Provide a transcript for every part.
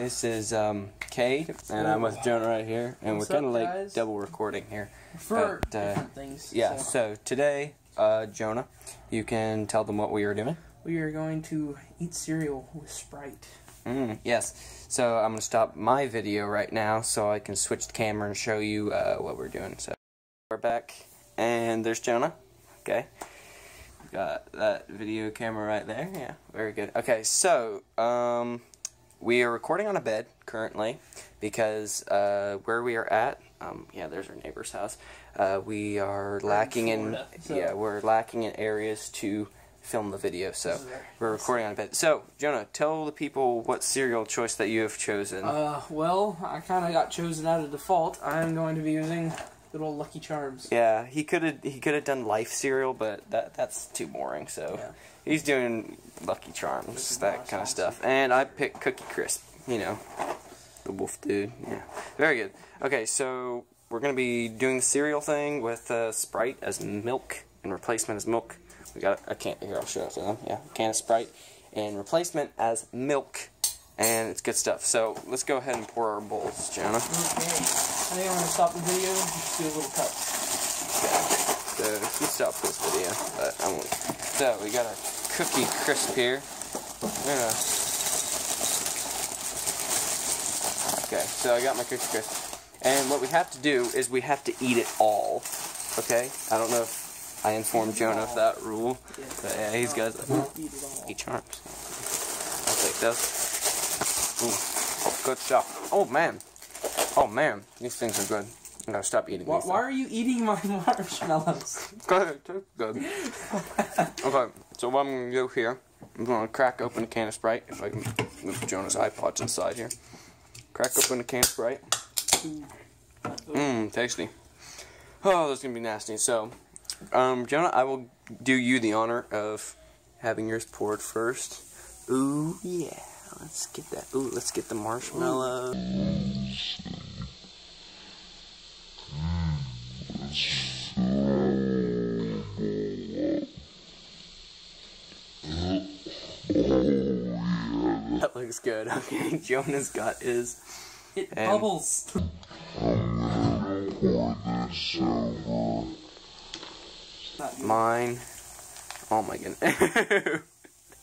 This is um, Cade, and I'm with Jonah right here, and What's we're kind of like guys? double recording here. for But, uh, different things. Yeah, So so today, uh, Jonah, you can tell them what we are doing. we are going to eat cereal with Sprite. Mm, yes, so I'm going to stop my video right now so I can switch the camera and show you uh, what we're doing. So we're back, and there's Jonah. Okay. Got that video camera right there. Yeah, very good. Okay, so um, we are recording on a bed currently because uh, where we are at, um, yeah, there's our neighbor's house. Uh, we are lacking in, Florida, so- yeah, we're lacking in areas to film the video. So This is our- we're recording on a bed. So Jonah, tell the people what cereal choice that you have chosen. Uh, well, I kind of got chosen out of default. I'm going to be using good old Lucky Charms. yeah, he could have he could have done Life cereal, but that that's too boring. So. Yeah. He's doing Lucky Charms, that kind of stuff. And I picked Cookie Crisp, you know, the wolf dude. Yeah, very good. Okay, so we're gonna be doing the cereal thing with uh, Sprite as milk and replacement as milk. We got a can here. I'll show it to them. Yeah, a can of Sprite and replacement as milk, and it's good stuff. So let's go ahead and pour our bowls, Jonah. Okay. I think I'm to stop the video and just do a little cut. So uh, we stop this video, but I won't. So we got our cookie crisp here. We're gonna. Okay, so I got my cookie crisp, and what we have to do is we have to eat it all. Okay, I don't know if I informed Jonah of that rule, but yeah, he's got Eat it all. eight charms. I'll take those. Ooh, good stuff. Oh man, oh man, these things are good. I gotta stop eating Why, these. why are you eating my marshmallows? Good, good, good. Okay, so what I'm gonna do here, I'm gonna crack open a can of Sprite. If I can move Jonah's iPods inside here. Crack open a can of Sprite. Mmm, tasty. Oh, that's gonna be nasty. So, um, Jonah, I will do you the honor of having yours poured first. Ooh, yeah. Let's get that. Ooh, let's get the marshmallow. That looks good. Okay, Jonah's got his. It And- bubbles. Mine. Oh my goodness.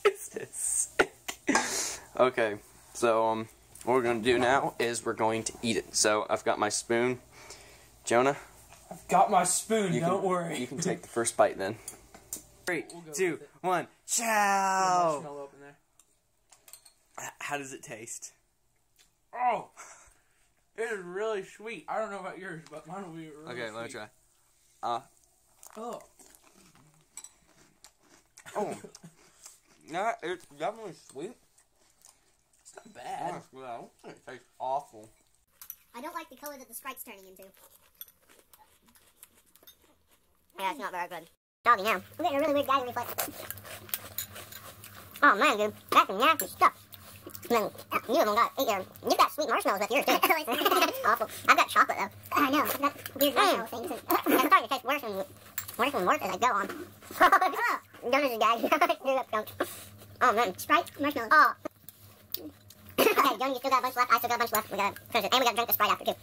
this is sick. Okay, so um, what we're gonna do now is we're going to eat it. So I've got my spoon. Jonah, I've got my spoon, you don't can, worry. You can take the first bite then. Three, We'll two, one. Ciao. marshmallow there. How does it taste? Oh! It is really sweet. I don't know about yours, but mine will be really Okay, let me try. Uh, Oh. oh. yeah, it's definitely sweet. It's not bad. Honestly, I it tastes awful. I don't like the color that the Sprite's turning into. Yeah, it's not very good. Doggy now. I'm getting a really weird gag reflex. Oh man, dude, that's some nasty stuff. And then you oh haven't got ate um, your, you got sweet marshmallows with yours too. Awful. I've got chocolate though. I know, I've got weird mm. marshmallow things. it's starting to taste worse and worse and worse as I go on. Don't just gag. You're that skunk. Oh man, Sprite, marshmallow. Oh. okay, Johnny, you still got a bunch left. I still got a bunch left. We gotta finish it, and we gotta drink the sprite after too.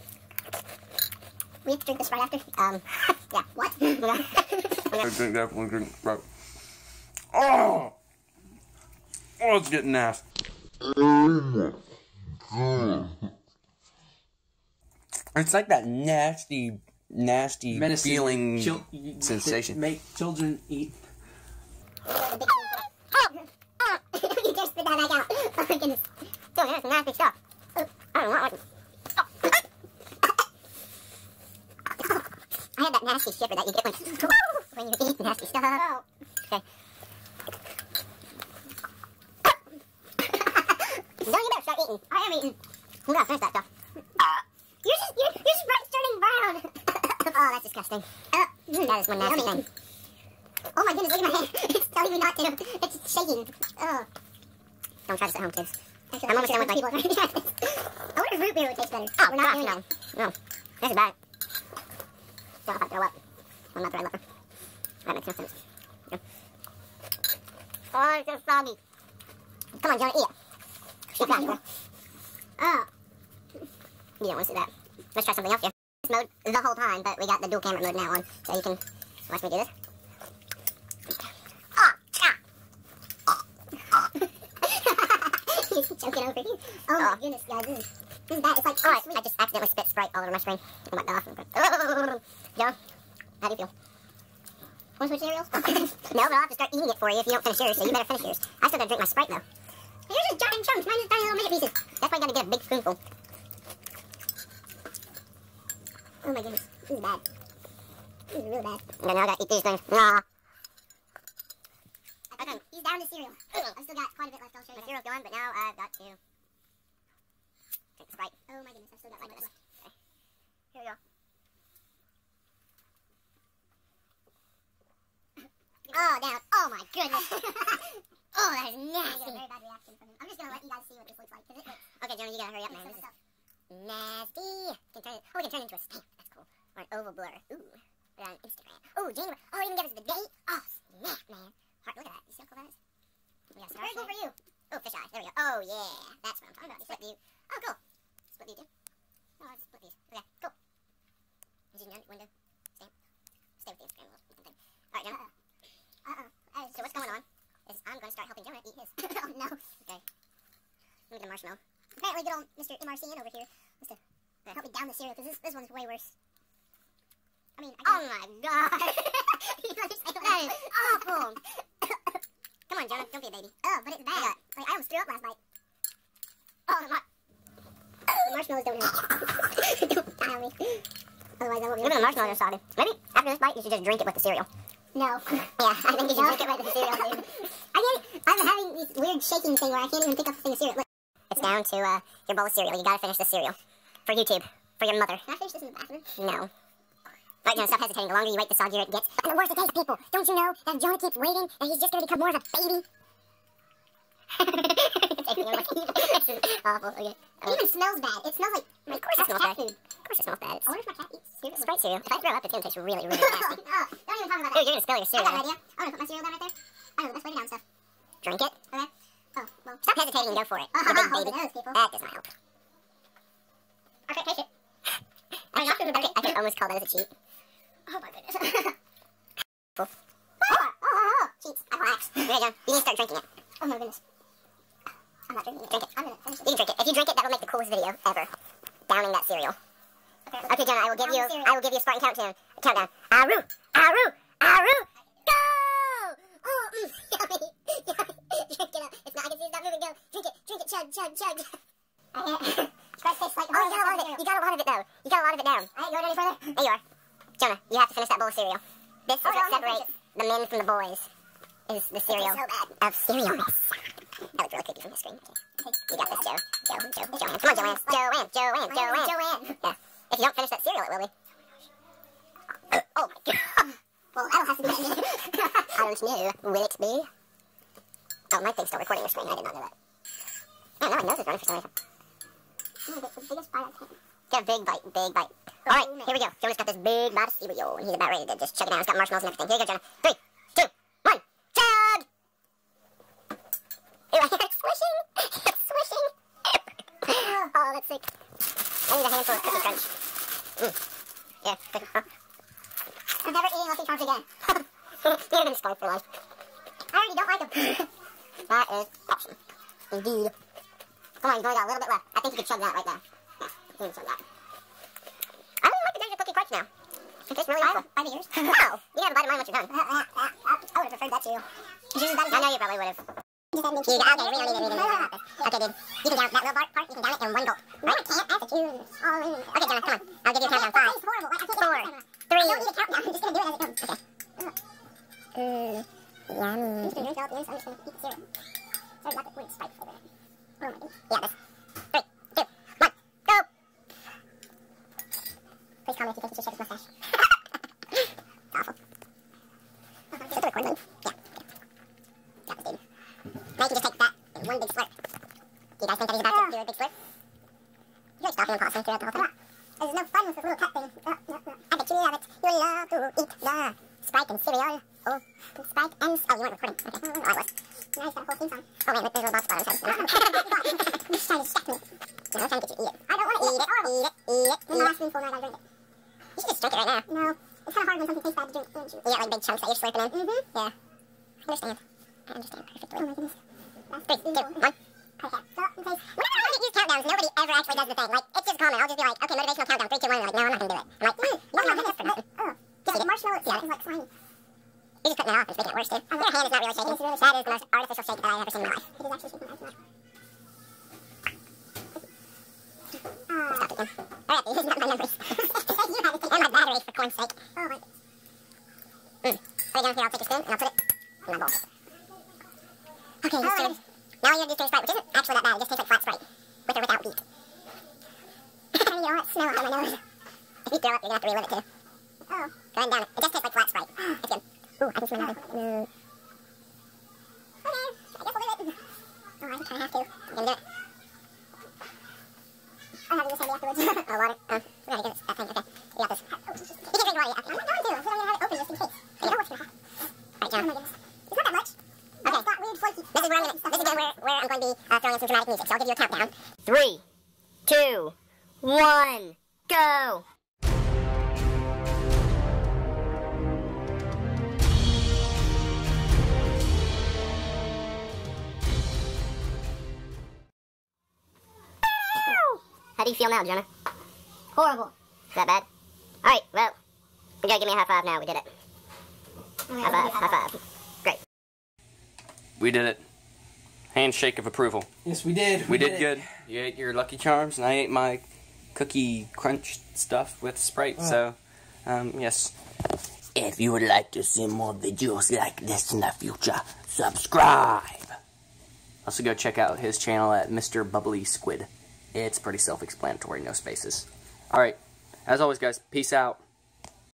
We have to drink this right after. Um, yeah. What? I drink definitely drink right. Oh, oh, it's getting nasty. It's like that nasty, nasty Menacing feeling chil- sensation. Make children eat. oh, oh. you just spit that back out. Oh my goodness. Dude, that's nasty stuff. I don't want it. I had that nasty shiver that you get when, when you eat nasty stuff. Oh. Okay. no, you better start eating. I am eating. We gotta finish that stuff. Yours is, your, your Sprite's turning brown. Oh, disgusting. Uh, That is one nasty thing. Oh my goodness, look at my hand. It's telling me not to. It's shaking. Oh. Don't try this at home, kids. Actually, I'm almost done with my- people are trying to. I wonder if root beer would taste better. Oh, We're not doing no. it. No. This is bad. Don't know if I throw up. I'm not throwing up. That makes no sense. Yeah. Oh, it's so soggy. Come on, Jonah, eat it. Eat fast, bro. Oh. You don't want to see that. Let's try something else here. Mode the whole time, but we got the dual camera mode now on, so you can watch me do this. Ah! Ah! He's choking over here. Oh my goodness, guys, this is, this is bad. It's like, oh, I just accidentally spit Sprite all over my screen. Oh my god. John, how do you feel? Want to switch cereals? no, but I'll have to start eating it for you if you don't finish yours, so you better finish yours. I still gotta drink my Sprite, though. Yours is giant chunks. Mine is tiny little midget pieces. That's why you gotta get a big spoonful. Oh my goodness. This is bad. This is really bad. And then I gotta eat these things. Nah. Okay, he's down to cereal. I've still got quite a bit left. I'll show you. My cereal's gone, but now I've got to drink Sprite. Oh my goodness, I've still got a bit left. Okay. Here we go. Oh, down. Oh my goodness. oh, that is nasty. very bad reaction from him. I'm just gonna let you guys see what this looks like it looks. Okay, Jonah, you gotta hurry up, man. This is nasty. Can turn it. Oh, we can turn it into a stamp. Or an oval blur. Ooh. It on Instagram. Oh, January. Oh, even give us the date. Oh, snap, man. Heart. Look at that. You see how cool that is? We got very cool for you. Oh, fish eye. There we go. Oh yeah, that's what I'm talking about. Split view. Oh, cool. Split view too. Oh, let's split these. Okay, cool. Is it window? Stamp. Stay with the Instagram. Little thing. All right, Jonah. Uh-oh. Uh, so what's going on is I'm going to start helping Jonah eat his. oh, no. Okay. Let me get the marshmallow. Apparently good old Mr. MRCN over here wants to help me down the cereal because this, this one's way worse. I mean, I Oh my god. that is awful. Come on, Jonah. Don't be a baby. Oh, but it's bad. Like, I almost threw up last night. Oh, my. The marshmallows don't help. don't die on me. Otherwise, I won't be at the marshmallows are soggy. Maybe after this bite, you should just drink it with the cereal. No. Yeah, I think you should drink it with the cereal, dude. I can't. I'm having this weird shaking thing where I can't even pick up the thing of cereal. Look. It's down to uh, your bowl of cereal. You gotta finish the cereal. For YouTube. For your mother. Can I finish this in the bathroom? No. Right, no, stop hesitating. The longer you wait, the soggier it gets. And the worse it tastes, people. Don't you know that Jonah keeps waiting, that he's just gonna become more of a baby? this is awful. Okay. It even smells bad. It smells like, of course it smells cat bad. food. Of course it smells bad. I wonder if my cat eats cereal. Sprite cereal. If I throw up, it's gonna taste really, really nasty. oh, don't even talk about that. Dude, you're gonna spill your cereal. I got an idea. I'm gonna put my cereal down right there. I know the best way to down stuff. Drink it. Okay. Oh, well. Stop hesitating and go for it. Uh, you big baby. Nose, people. That does not help. Okay, taste it. I, I, okay, I could almost call that as a cheat. Oh my goodness. oh, oh, oh, oh, cheats. I relax. There you go. You need to start drinking it. Oh my goodness. I'm not drinking it. Drink it. I'm gonna finish it. You can drink it. If you drink it, that will make the coolest video ever. Downing that cereal. Okay, okay Jonah, I will give you I will give you a Spartan countdown. Countdown. Aru! Aru! Aru! Go! Oh, mm, yummy. Yummy. Drink it up. It's not, I can see it's not moving. Go. Drink it. Drink it. Chug, chug, chug. I can't. Sprite tastes like, oh, you got a lot of it. You got a lot of it, though. You got a lot of it down. Alright, you want any further? There you are. Jonah, you have to finish that bowl of cereal. This is Oh, what separates the men from the boys. Is the cereal so of cerealness. That looks really creepy from the screen. Okay. You got this, Joe. Joe, Joe, Joanne. Come on, Joanne. Joanne, Joanne, Joanne. Joanne. Yeah. If you don't finish that cereal, it will be. Oh my god. Well, that'll have to be. I don't know. Will it be? Oh, my thing's still recording your screen. I did not know that. Oh, now my nose is running for some reason. The, the biggest bite I can. Get a big bite, big bite. All right, here we go. Jonah's got this big bite of cereal, and he's about ready to just chug it down. It's got marshmallows and everything. Here you go, Jonah. Three, two, one, chug! Ew, I hear it swishing. It's swishing. oh, that's sick. I need a handful of Cookie Crunch. Mm. Yeah. Cookie- huh? I'm never eating Lucky Charms again. Have been scarred for life. I already don't like them. That is awesome. Indeed. Come on, you've only got a little bit left. I think you can chug that right there. Yeah, you can chug that. I really like the taste of Cookie Crunch now. Really Five, awful. five years. No, you have a bite mine once you're done. I would have preferred that just about I know you probably would have. Just had me You, okay, we don't need it, we don't need it. Okay, dude. You can down that little part, part, you can down it in one gulp. No, I Right? can't. I have to chew all in. Okay, Jonah, come on. I'll give you a countdown. Five, tastes horrible. I, I can't four, three. I don't need a countdown. I'm just gonna do it as it comes. Okay. Uh, Yummy. I'm just gonna drink all the I'm just gonna eat the cereal. Sorry about the weird spike flavor. Oh my goodness. Yeah, this. Three, two, one, go! Please call me if you think you should shave his mustache. Awful. Is that the record button? Yeah. Got this, dude. Now you can just take that in one big slurp. Do you guys think that he's about to do a big slurp? You're stalking and pausing throughout the whole thing. There's no fun with this little cut thing. Uh, no, no. I bet you love it. You love to eat the Sprite and cereal. Oh, Sprite and... Oh, you weren't recording. Okay. I was. Now he's got a whole theme song. Oh, man, there's a little box bottom. He's trying to distract me. You know, I'm trying to get you to eat it. I don't want to eat it. Eat it. Eat it. Eat it. last spoonful, and I gotta drink it. You should just drink it right now. No. It's kind of hard when something tastes bad to drink. You get like big chunks that you're slurping in. Mm-hmm. Yeah. I understand. I understand perfectly. Oh my goodness. That's Three, two, one. Okay. So, case. Whenever I use countdowns, nobody ever actually does the thing. Like, it's just common. I'll just be like, okay, motivational countdown, three, two, one. Like, no, I'm not gonna do it. I'm like, mm, you're not gonna for nothing. Oh. Just the marshmallow itself is like slimy. You're just putting it off and making it worse too. Your hand is not really shaking. Really that is the most artificial shake that I've ever seen in my life. It is actually shaking my life. Stop it then. Alright, these are not my memories. you had to take my battery for corn's sake. Oh my. Mm. Put it down here, I'll take a spoon and I'll put it in my bowl. Okay, here's oh, Now you're just taste Sprite, which isn't actually that bad. It just tastes like flat Sprite. With or without beet. I need all that snow out of my nose. If you throw up, you're gonna have to relive it too. Oh. Go ahead and down it. Just tastes like flat Sprite. It's good. Ooh, I can smell nothing. Mm. Okay, I guess we'll do. Oh, I kind of have to. I'm gonna do it. I'll have just me afterwards. oh, water. Oh, do you feel now, Jonah? Horrible. Is that bad? Alright, well, you gotta give me a high five now. We did it. Okay, High five, high five. Great. We did it. Handshake of approval. Yes, we did. We, did, it. good. You ate your Lucky Charms, and I ate my cookie crunch stuff with Sprite. Oh. So, um, yes. If you would like to see more videos like this in the future, subscribe. Also, go check out his channel at Mr. Bubbly Squid. It's pretty self-explanatory, no spaces. All right. As always, guys, peace out.